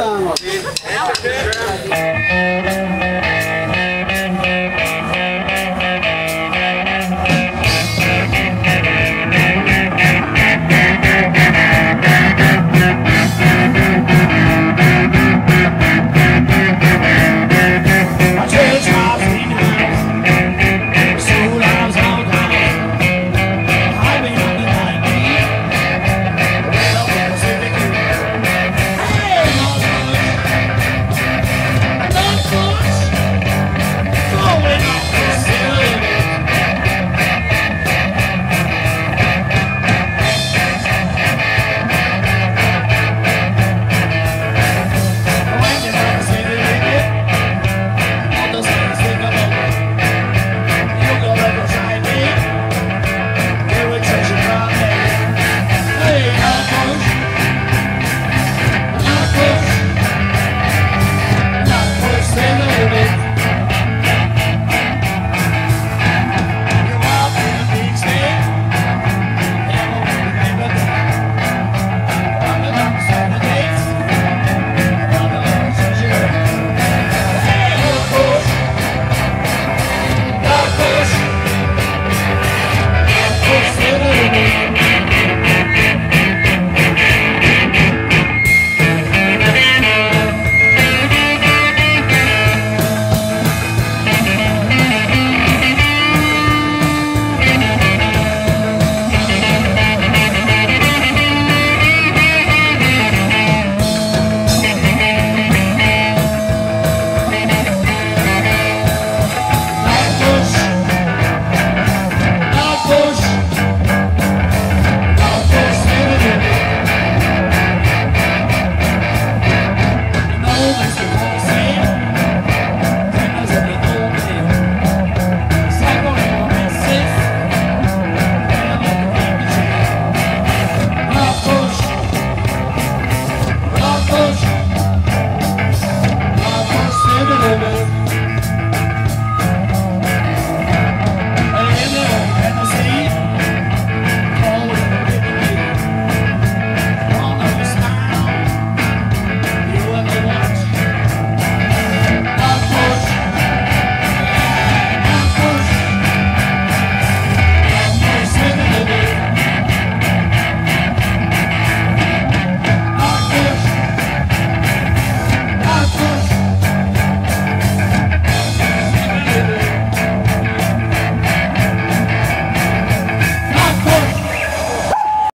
Mano. Thank you.